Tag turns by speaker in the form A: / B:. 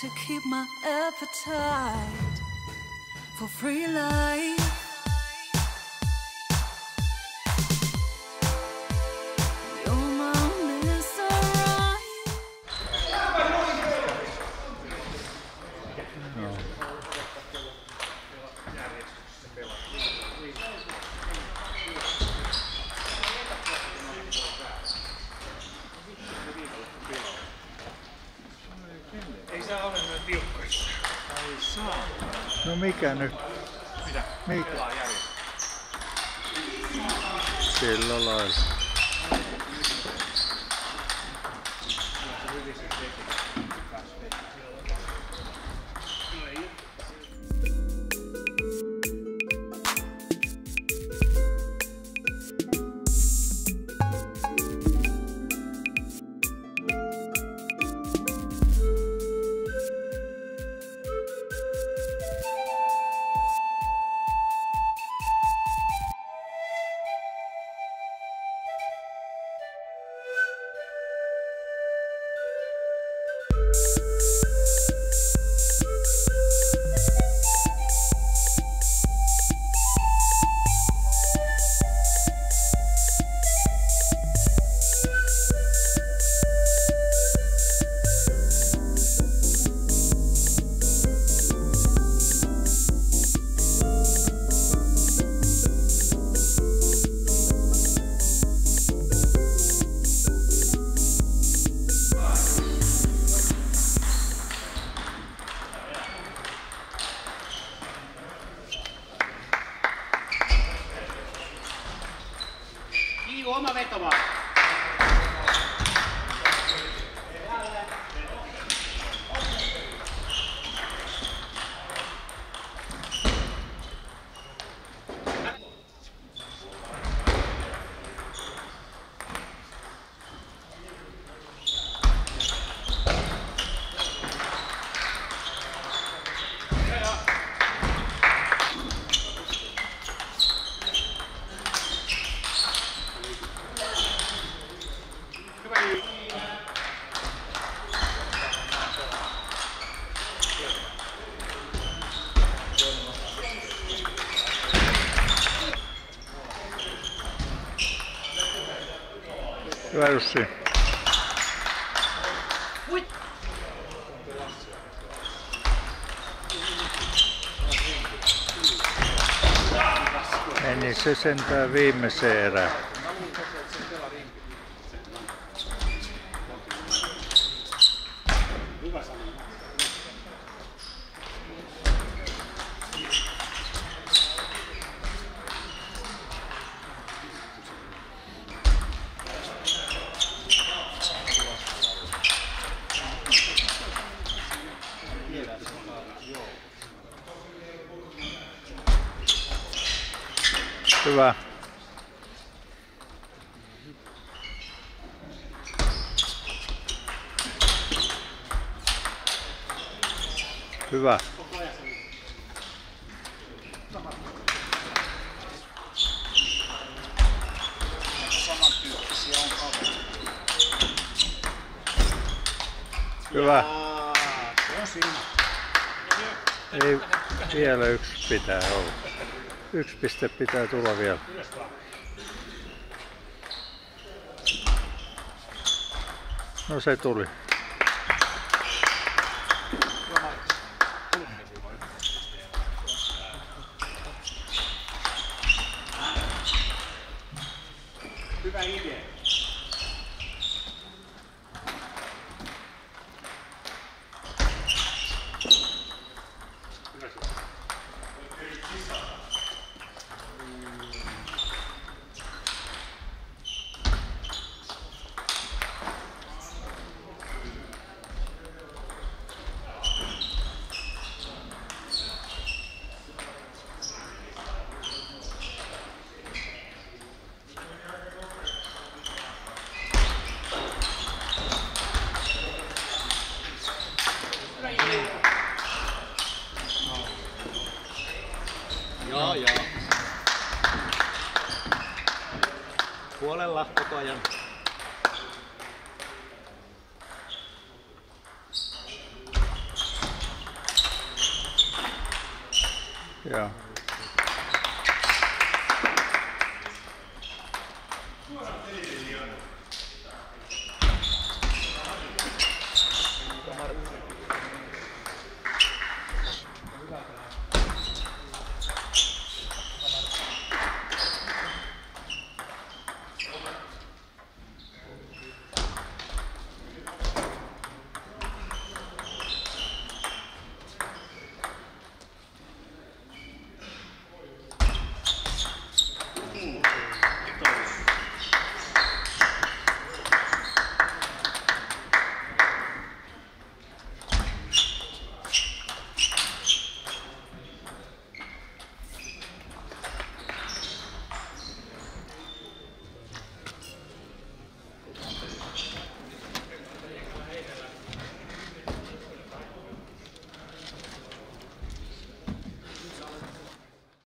A: to keep my appetite for free life.
B: Olla noin tiukkoja. Ei saa.
C: No mikä nyt?
B: Mitä?
C: Mikä? Sillä lailla.
D: ない。Hyvä
C: Jussi. Meni se sentään viimeiseen erään. Hyvä. Hyvä. Hyvä.
D: Se on siinä.
C: Ei, vielä yksi pitää olla. Yksi piste pitää tulla vielä. No se tuli.
D: Hyvä idea.
E: Ja, ja. Puolella koko ajan.
C: Yeah.